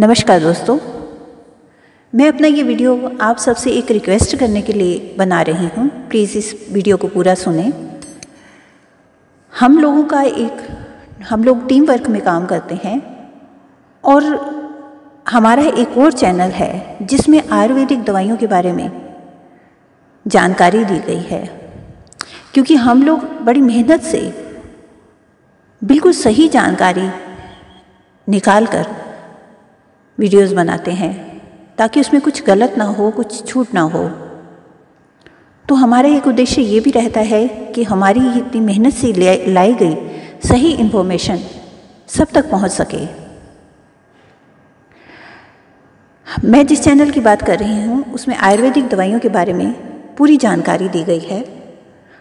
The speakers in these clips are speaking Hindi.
नमस्कार दोस्तों। मैं अपना ये वीडियो आप सबसे एक रिक्वेस्ट करने के लिए बना रही हूँ। प्लीज़ इस वीडियो को पूरा सुने। हम लोगों का एक, हम लोग टीम वर्क में काम करते हैं और हमारा एक और चैनल है जिसमें आयुर्वेदिक दवाइयों के बारे में जानकारी दी गई है। क्योंकि हम लोग बड़ी मेहनत से बिल्कुल सही जानकारी निकाल कर वीडियोज़ बनाते हैं, ताकि उसमें कुछ गलत ना हो, कुछ छूट ना हो। तो हमारा एक उद्देश्य ये भी रहता है कि हमारी इतनी मेहनत से लाई गई सही इन्फॉर्मेशन सब तक पहुँच सके। मैं जिस चैनल की बात कर रही हूँ, उसमें आयुर्वेदिक दवाइयों के बारे में पूरी जानकारी दी गई है।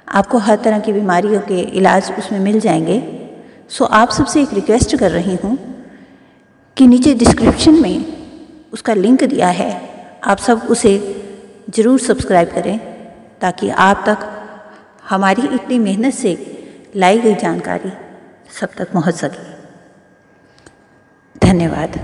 आपको हर तरह की बीमारियों के इलाज उसमें मिल जाएँगे। सो आप सबसे एक रिक्वेस्ट कर रही हूँ कि नीचे डिस्क्रिप्शन में उसका लिंक दिया है। आप सब उसे ज़रूर सब्सक्राइब करें ताकि आप तक हमारी इतनी मेहनत से लाई गई जानकारी सब तक पहुँच सके। धन्यवाद।